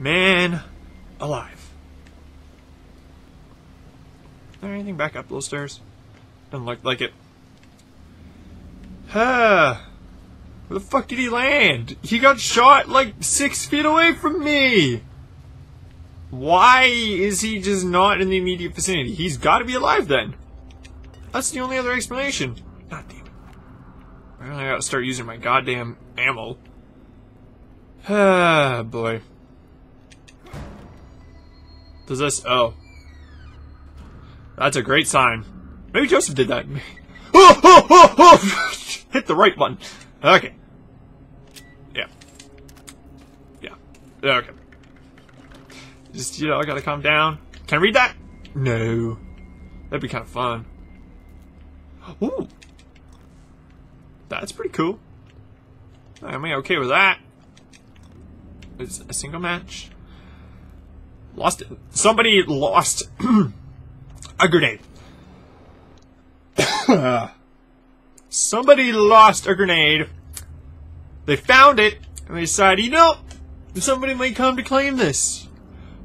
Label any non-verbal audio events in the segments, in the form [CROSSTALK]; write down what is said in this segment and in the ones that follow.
Man alive. Is there anything back up those stairs? Doesn't look like it. Ah. [SIGHS] Where the fuck did he land? He got shot like six feet away from me! Why is he just not in the immediate vicinity? He's gotta be alive then. That's the only other explanation. God damn it. I gotta start using my goddamn ammo. Ah, [SIGHS] boy. Does this... Oh. That's a great sign. Maybe Joseph did that. Oh, oh, oh, oh! Hit the right button. Okay. Yeah. Yeah. Okay. Just, you know, I gotta calm down. Can I read that? No. That'd be kind of fun. Ooh. That's pretty cool. Am I'm okay with that. It's a single match. Lost it. Somebody lost [CLEARS THROAT] a grenade. [COUGHS] Somebody lost a grenade. They found it, and they decided, you know, somebody might come to claim this.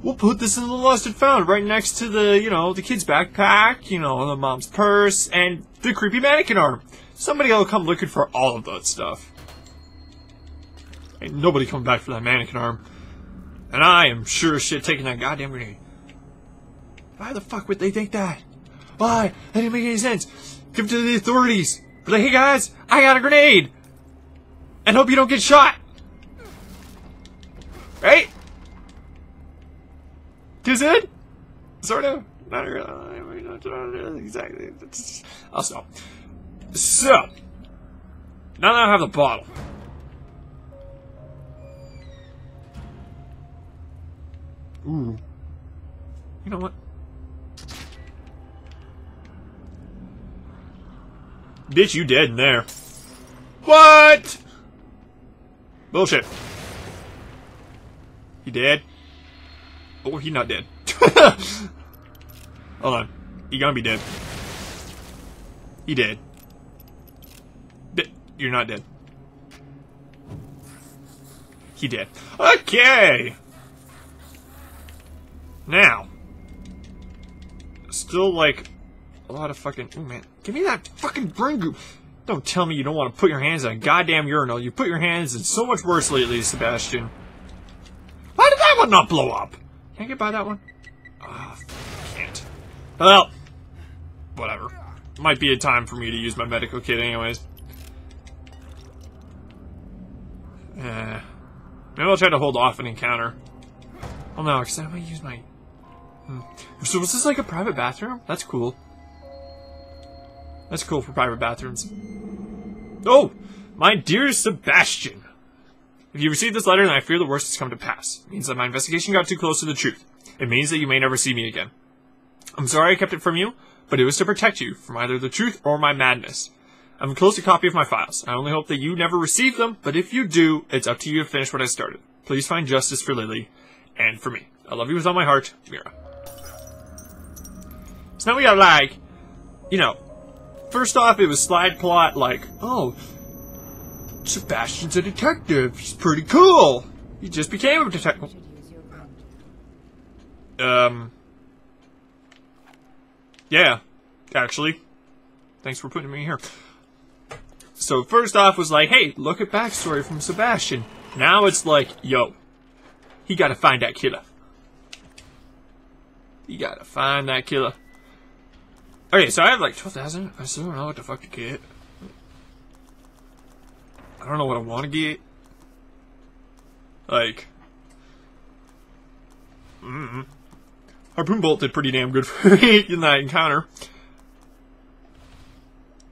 We'll put this in the lost and found right next to the, you know, the kid's backpack, you know, the mom's purse, and the creepy mannequin arm. Somebody will come looking for all of that stuff. Ain't nobody coming back for that mannequin arm. And I am sure as shit taking that goddamn grenade. Why the fuck would they think that? Why? That didn't make any sense. Give it to the authorities. Be like, hey guys, I got a grenade. And hope you don't get shot. Right? Is it? Sort of. Not really. Exactly. I'll stop. So, now that I have the bottle. Ooh. You know what? Bitch, you dead in there. What? Bullshit. He dead? Oh, he not dead. [LAUGHS] Hold on. He gonna be dead. He dead. De You're not dead. He dead. Okay! Now. Still, like, a lot of fucking... Oh, man. Give me that fucking brain goop. Don't tell me you don't want to put your hands on a goddamn urinal. You put your hands in so much worse lately, Sebastian. Why did that one not blow up? Can I get by that one? Oh, can't. Well, whatever. Might be a time for me to use my medical kit anyways. Eh. Maybe I'll try to hold off an encounter. Oh no, because I might use my... Hmm. So was this like a private bathroom? That's cool. That's cool for private bathrooms. Oh! My dear Sebastian! If you receive this letter, then I fear the worst has come to pass. It means that my investigation got too close to the truth. It means that you may never see me again. I'm sorry I kept it from you, but it was to protect you from either the truth or my madness. I've enclosed a copy of my files. I only hope that you never receive them, but if you do, it's up to you to finish what I started. Please find justice for Lily, and for me. I love you with all my heart, Myra. So now we got like, you know, first off it was slide plot like, oh, Sebastian's a detective. He's pretty cool. He just became a detective. Um. Yeah, actually. Thanks for putting me here. So first off was like, hey, look at backstory from Sebastian. Now it's like, yo, he gotta find that killer. He gotta find that killer. Okay, so I have like 12,000. I still don't know what the fuck to get. I don't know what I want to get. Like, mm -hmm. Harpoon Bolt did pretty damn good [LAUGHS] for me in that encounter.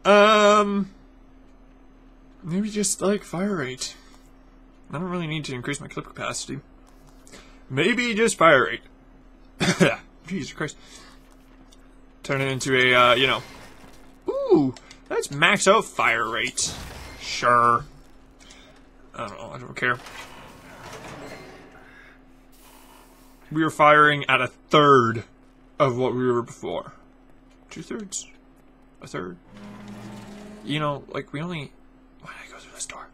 Um, maybe just like fire rate. I don't really need to increase my clip capacity. Maybe just fire rate. [COUGHS] Jesus Christ. Turn it into a, uh, you know. Ooh, that's max out fire rate. Sure. I don't know, I don't care. We are firing at a third of what we were before. Two thirds? A third? You know, like, we only... Why did I go through this door?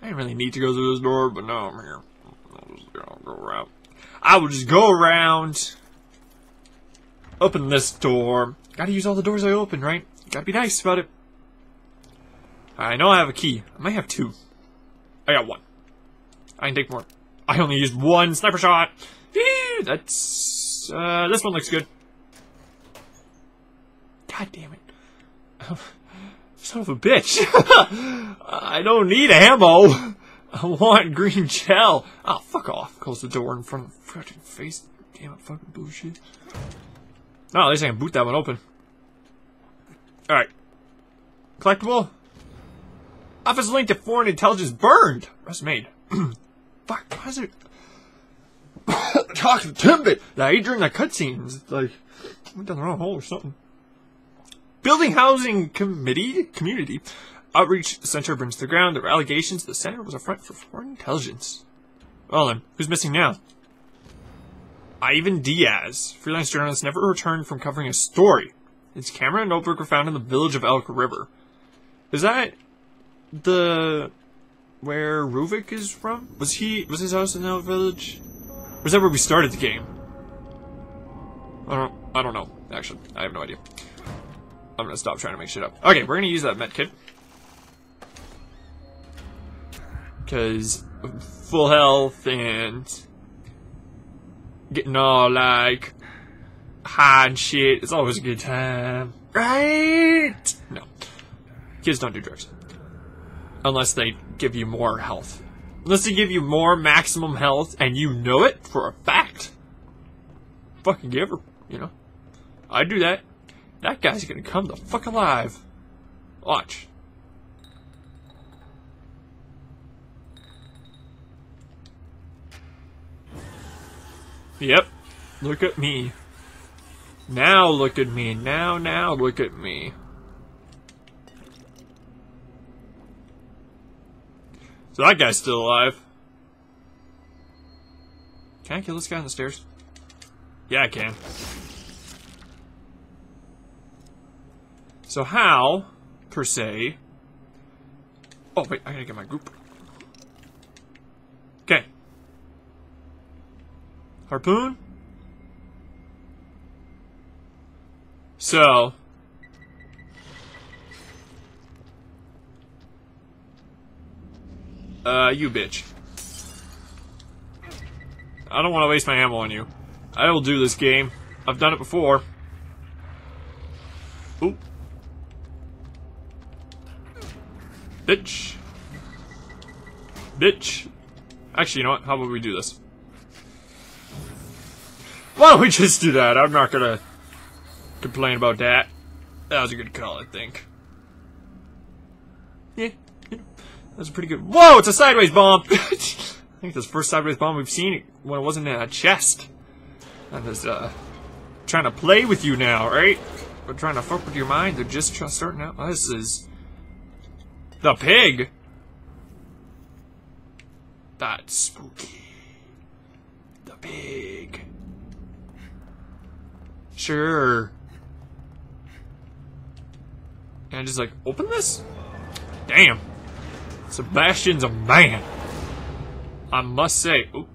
I didn't really need to go through this door, but now I'm here. I'll just go around. I will just go around. Open this door. Gotta use all the doors I open, right? Gotta be nice about it. I know I have a key. I might have two. I got one. I can take more. I only used one sniper shot. That's... Uh, this one looks good. God damn it. [LAUGHS] Son of a bitch. [LAUGHS] I don't need ammo. I want green gel. Oh, fuck off. Close the door in front of fucking face. Damn it, fucking bullshit. No, at least I can boot that one open. Alright. Collectible. Office linked to foreign intelligence burned. Rest made. [CLEARS THROAT] Fuck, why is it... [COUGHS] Talking to Timbit. Ate during that cutscene. It's like, went down the wrong hole or something. Building Housing Committee Community Outreach Center burns to the ground. There were allegations the center was a front for foreign intelligence. Well then, who's missing now? Ivan Diaz, freelance journalist, never returned from covering a story. His camera and notebook were found in the village of Elk River. Is that the where Ruvik is from? Was he was his house in Elk Village? Was that where we started the game? I don't I don't know, actually. I have no idea. I'm gonna stop trying to make shit up. Okay, we're gonna use that med kit. Cause full health and getting all like high and shit. It's always a good time. Right? No. Kids don't do drugs. Unless they give you more health. Unless they give you more maximum health and you know it for a fact. Fucking give her, you know. I do that. That guy's gonna come the fuck alive. Watch. Yep. Look at me. Now look at me. Now, now look at me. So that guy's still alive. Can I kill this guy on the stairs? Yeah, I can. So how, per se... Oh, wait, I gotta get my group. Okay. Harpoon? So... Uh, you bitch. I don't want to waste my ammo on you. I will do this game. I've done it before. Oop. Bitch. Bitch. Actually, you know what? How about we do this? Why don't we just do that? I'm not gonna complain about that. That was a good call, I think. Yeah, yeah. That's a pretty good. Whoa! It's a sideways bomb. [LAUGHS] I think the first sideways bomb we've seen when it wasn't in a chest. I was uh trying to play with you now, right? We're trying to fuck with your mind. They're just starting out. This is the pig? That's spooky. The pig. Sure. And I just like, open this? Damn. Sebastian's a man. I must say. Ooh.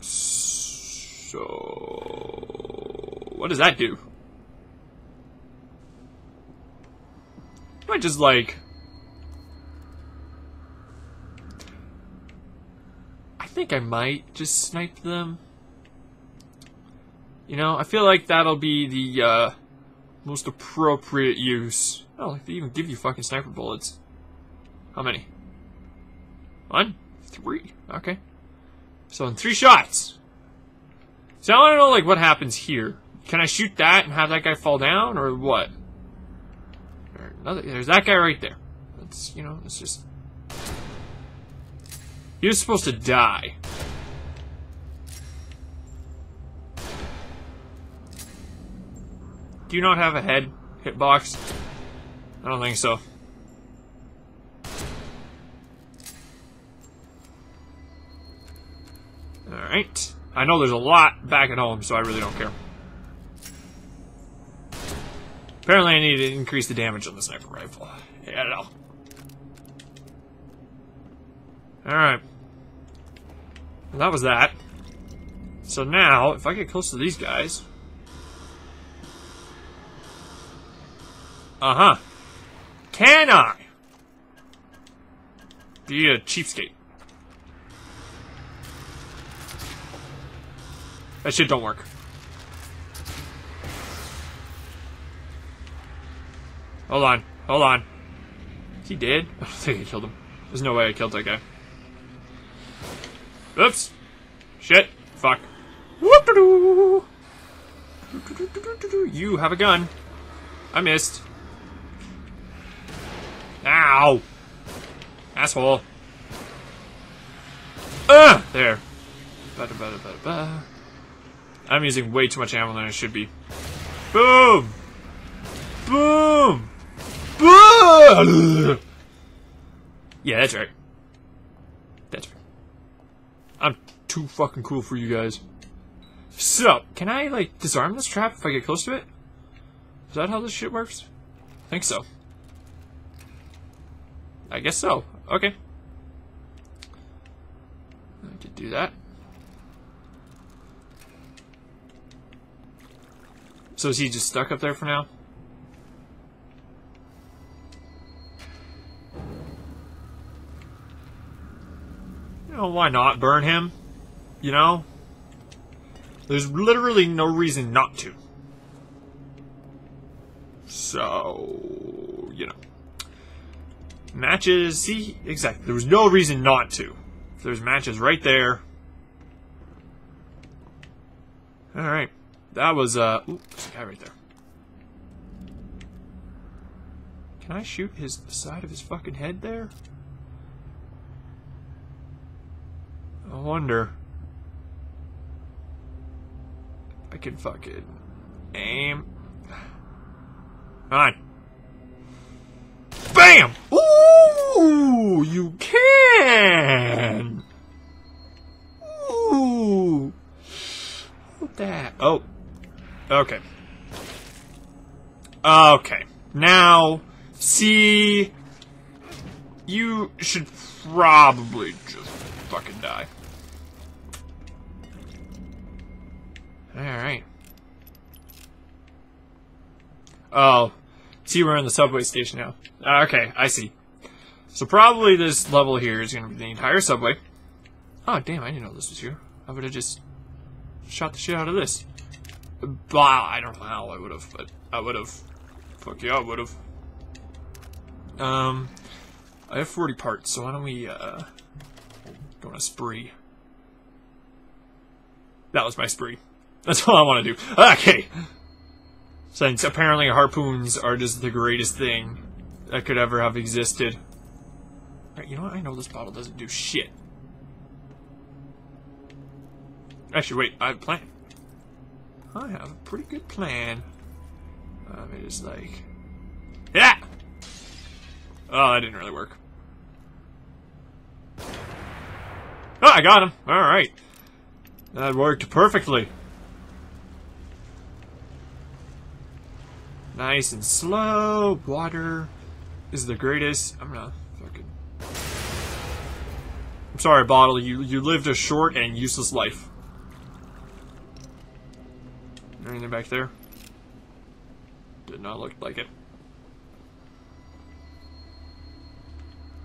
So, what does that do? I might just like... I think I might just snipe them. You know, I feel like that'll be the uh, most appropriate use. Oh, like they even give you fucking sniper bullets. How many? One? Three. Okay. So in three shots. So I want to know, like, what happens here. Can I shoot that and have that guy fall down, or what? Another, there's that guy right there. That's, you know, it's just... He was supposed to die. Do you not have a head hitbox? I don't think so. Alright. I know there's a lot back at home, so I really don't care. Apparently I need to increase the damage on the sniper rifle. Yeah, I know. Alright. Well, that was that. So now, if I get close to these guys... Uh-huh. Can I? Be a cheapskate. That shit don't work. Hold on. Hold on. Is he dead? [LAUGHS] I don't think I killed him. There's no way I killed that guy. Oops. Shit. Fuck. Whoop-a-doo. You have a gun. I missed. Ow. Asshole. Ah! There. Ba -da -ba -da -ba -ba. I'm using way too much ammo than I should be. Boom! Boom! Boom! Yeah, that's right. That's right. I'm too fucking cool for you guys. So, can I, like, disarm this trap if I get close to it? Is that how this shit works? I think so. I guess so. Okay. I could do that. So is he just stuck up there for now? You know, why not burn him? You know? There's literally no reason not to. So, you know. Matches, see, exactly. There was no reason not to. There's matches right there. Alright. That was, uh, ooh, there's a guy right there. Can I shoot his side of his fucking head there? I wonder. I can fucking aim. Come on. BAM! Ooh, you can! Ooh. What that? Oh, Okay. Okay. Now, see, you should probably just fucking die. Alright. Oh. See, we're in the subway station now. Uh, okay, I see. So probably this level here is going to be the entire subway. Oh, damn, I didn't know this was here. I would have just shot the shit out of this. Blah, I don't know how I would have, but I would have. Fuck yeah, I would have. Um, I have 40 parts, so why don't we, uh, go on a spree. That was my spree. That's all I want to do. Okay! Since apparently harpoons are just the greatest thing that could ever have existed. You know what? I know this bottle doesn't do shit. Actually, wait, I have a plan. I have a pretty good plan. Um, it is like... Yeah! Oh, that didn't really work. Oh, I got him! Alright. That worked perfectly. Nice and slow. Water is the greatest. I'm gonna sorry, Bottle. You, you lived a short and useless life. Anything back there? Did not look like it.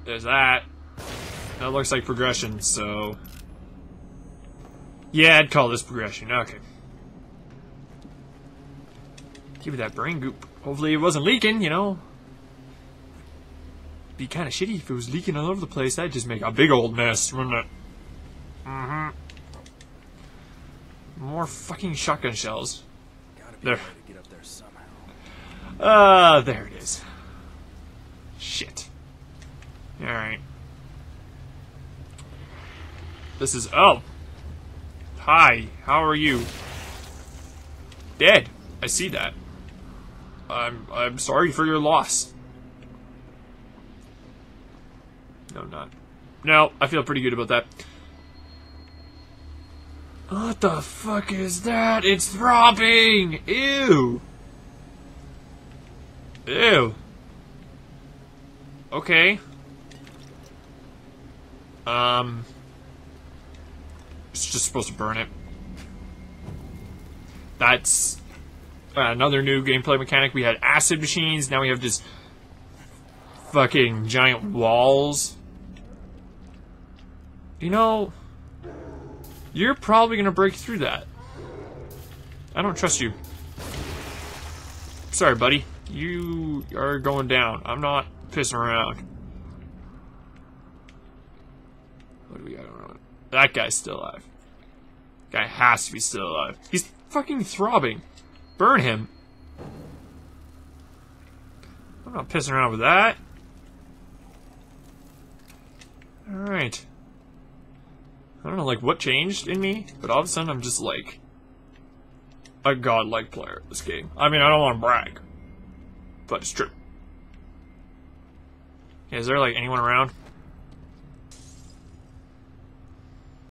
There's that. That looks like progression, so... Yeah, I'd call this progression. Okay. Give me that brain goop. Hopefully it wasn't leaking, you know? Be kind of shitty if it was leaking all over the place. That'd just make a big old mess, wouldn't it? Mm-hmm. More fucking shotgun shells. There. Ah, uh, there it is. Shit. Alright. This is... Oh! Hi, how are you? Dead. I see that. I'm I'm sorry for your loss. No, not. No, I feel pretty good about that. What the fuck is that? It's throbbing! Ew! Ew. Okay. Um. It's just supposed to burn it. That's uh, another new gameplay mechanic. We had acid machines, now we have just fucking giant walls. You know, you're probably gonna break through that. I don't trust you. Sorry, buddy. You are going down. I'm not pissing around. What do we got on? That guy's still alive. Guy has to be still alive. He's fucking throbbing. Burn him. I'm not pissing around with that. Alright. I don't know, like, what changed in me, but all of a sudden I'm just, like, a godlike player at this game. I mean, I don't want to brag, but it's true. is there, like, anyone around?